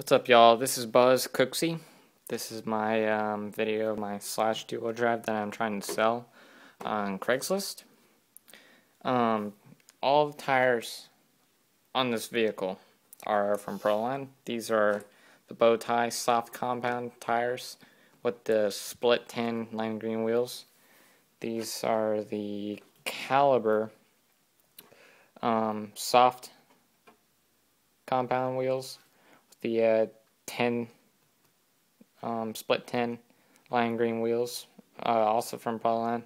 What's up, y'all? This is Buzz Cooksey. This is my um, video, my slash dual drive that I'm trying to sell on Craigslist. Um, all the tires on this vehicle are from Proline. These are the bow tie soft compound tires with the split 10 lime green wheels. These are the caliber um, soft compound wheels the uh, 10 um, split 10 lime green wheels, uh, also from Proline.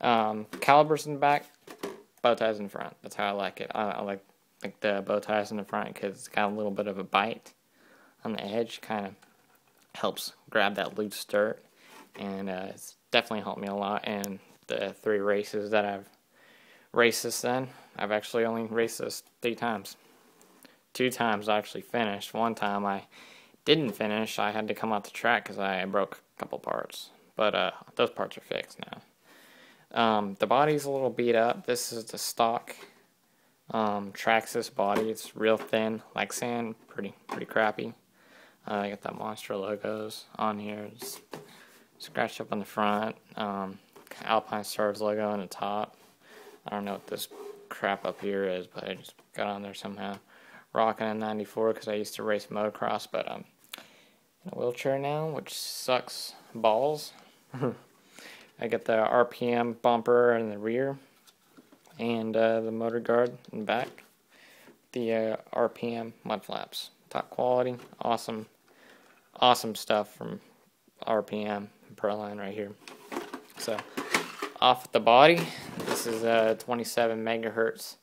Um, calibers in the back, bow ties in front. That's how I like it. I, I like like the bow ties in the front because it's got a little bit of a bite on the edge, kind of helps grab that loose dirt, and uh, it's definitely helped me a lot in the three races that I've raced this in. I've actually only raced this three times. Two times I actually finished. One time I didn't finish. I had to come out the track because I broke a couple parts, but uh, those parts are fixed now. Um, the body's a little beat up. This is the stock um, Traxxas body. It's real thin, like sand. Pretty pretty crappy. Uh, I got that monster logos on here. It's scratched up on the front. Um, Alpinestars logo on the top. I don't know what this crap up here is, but I just got on there somehow. Rocking a 94 because I used to race motocross, but I'm in a wheelchair now, which sucks balls. I got the RPM bumper in the rear and uh, the motor guard in the back. The uh, RPM mud flaps. Top quality, awesome, awesome stuff from RPM Proline right here. So, off the body, this is a 27 megahertz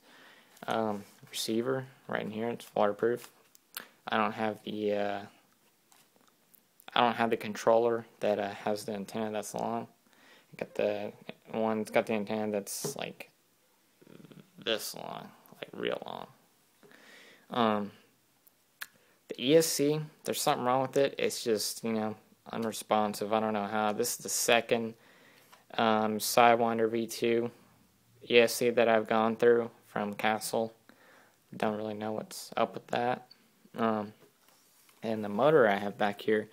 um, receiver right in here. It's waterproof. I don't have the uh, I don't have the controller that uh, has the antenna that's long. I got the one that's got the antenna that's like this long, like real long. Um, the ESC, there's something wrong with it. It's just you know unresponsive. I don't know how. This is the second um, Sidewinder V2 ESC that I've gone through from Castle. Don't really know what's up with that. Um, and the motor I have back here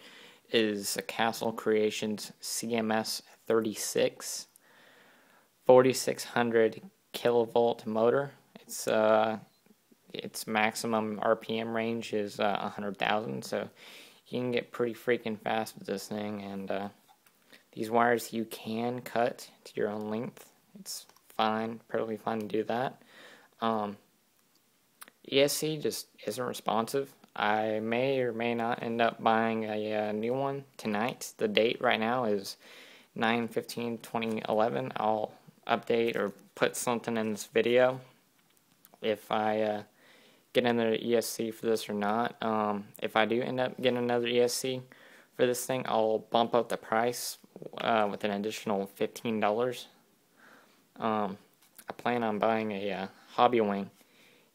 is a Castle Creations CMS 36 4600 kilovolt motor. It's uh, its maximum RPM range is uh, 100,000, so you can get pretty freaking fast with this thing. And uh, these wires you can cut to your own length. It's fine, perfectly fine to do that. Um, ESC just isn't responsive. I may or may not end up buying a, a new one tonight. The date right now is 9 15 2011. I'll update or put something in this video if I uh, get another ESC for this or not. Um, if I do end up getting another ESC for this thing, I'll bump up the price uh, with an additional $15. Um, I plan on buying a uh, Hobbywing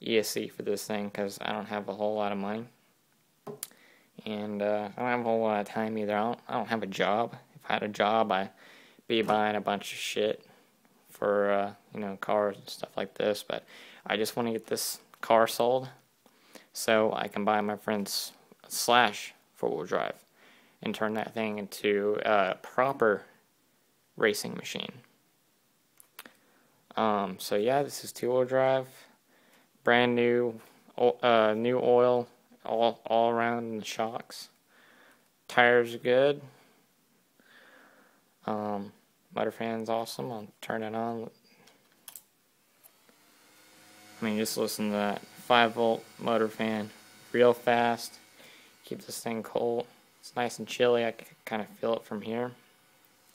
ESC for this thing because I don't have a whole lot of money. And uh, I don't have a whole lot of time either. I don't, I don't have a job. If I had a job, I'd be buying a bunch of shit for uh, you know cars and stuff like this. But I just want to get this car sold so I can buy my friend's slash four wheel drive and turn that thing into a proper racing machine. Um, so yeah, this is two wheel drive, brand new, uh, new oil all all around the shocks. Tires are good. Um, motor fan's awesome. I'll turn it on. I mean, just listen to that 5 volt motor fan, real fast. Keep this thing cold. It's nice and chilly. I can kind of feel it from here.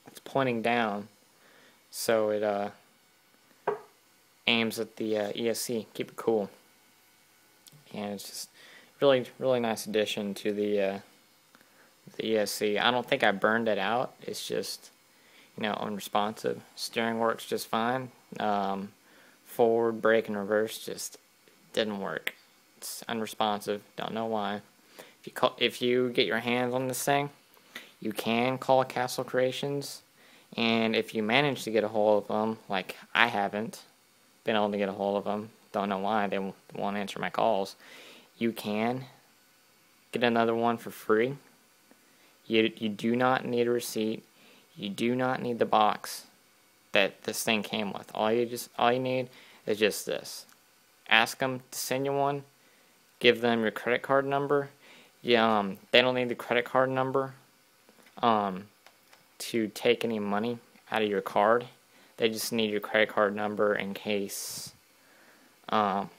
It's pointing down, so it uh, aims at the uh, ESC. Keep it cool. And it's just really, really nice addition to the uh, the ESC. I don't think I burned it out. It's just, you know, unresponsive. Steering works just fine. Um, forward, brake, and reverse just didn't work. It's unresponsive. Don't know why. If you call, if you get your hands on this thing, you can call Castle Creations, and if you manage to get a hold of them, like I haven't been able to get a hold of them, don't know why they won't answer my calls. You can get another one for free. You, you do not need a receipt. You do not need the box that this thing came with. All you just all you need is just this. Ask them to send you one. Give them your credit card number. Yeah, um, they don't need the credit card number um, to take any money out of your card. They just need your credit card number in case, um,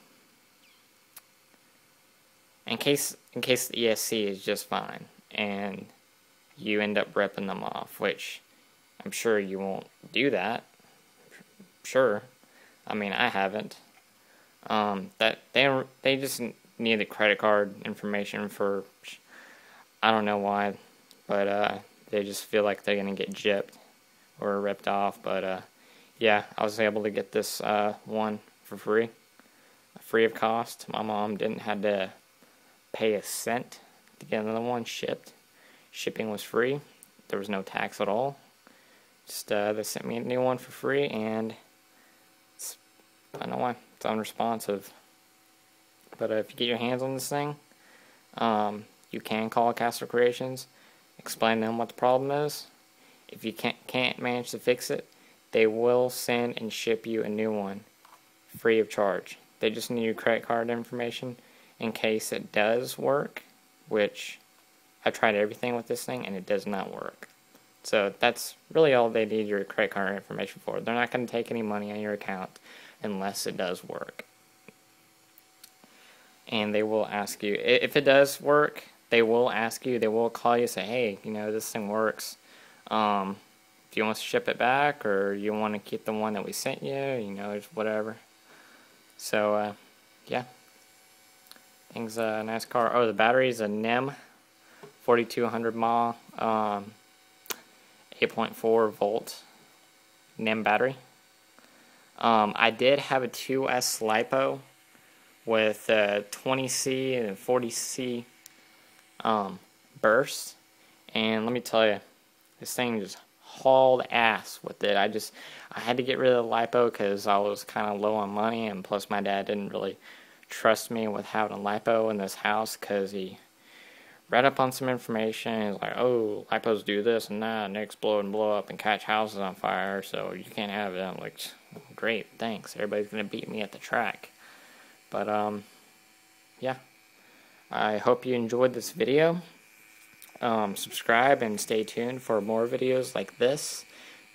in case, in case the ESC is just fine, and you end up ripping them off, which I'm sure you won't do that. Sure, I mean I haven't. Um, that they they just need the credit card information for I don't know why, but uh, they just feel like they're gonna get gypped or ripped off. But uh, yeah, I was able to get this uh, one for free, free of cost. My mom didn't have to pay a cent to get another one shipped. Shipping was free. There was no tax at all. Just uh, they sent me a new one for free, and I don't know why it's unresponsive. But uh, if you get your hands on this thing, um, you can call Castle Creations, explain to them what the problem is. If you can't can't manage to fix it, they will send and ship you a new one, free of charge. They just need your credit card information in case it does work, which I've tried everything with this thing and it does not work. So that's really all they need your credit card information for. They're not going to take any money on your account unless it does work. And they will ask you, if it does work, they will ask you, they will call you, say, hey, you know, this thing works. Um, if you want to ship it back or you want to keep the one that we sent you, you know, just whatever. So, uh, yeah. Thing's a nice car. Oh, the battery is a NiMH 4200 mAh, um, 8.4 volt NiMH battery. Um, I did have a 2S LiPo with a 20C and 40C um, burst. And let me tell you, this thing just hauled ass with it. I just, I had to get rid of the LiPo because I was kind of low on money. And plus my dad didn't really trust me with having a LiPo in this house because he read up on some information. He's like, oh, lipos do this and that, and explode and blow up and catch houses on fire, so you can't have it. I'm like, great, thanks. Everybody's gonna beat me at the track. But um, yeah. I hope you enjoyed this video. Um, subscribe and stay tuned for more videos like this.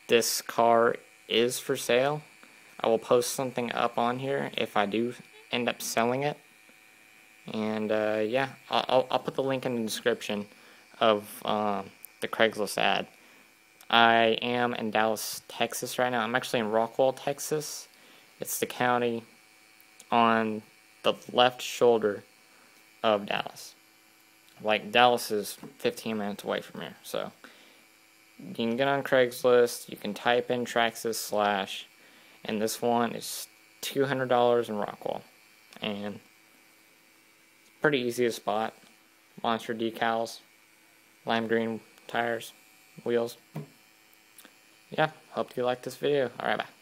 This car is for sale. I will post something up on here if I do end up selling it. And uh, yeah, I'll, I'll put the link in the description of uh, the Craigslist ad. I am in Dallas, Texas right now. I'm actually in Rockwall, Texas. It's the county on the left shoulder of Dallas. Like, Dallas is 15 minutes away from here. So, you can get on Craigslist. You can type in Traxxas slash. And this one is $200 in Rockwall. And pretty easy to spot. Monster decals, lime green tires, wheels. Yeah, hope you like this video. Alright, bye.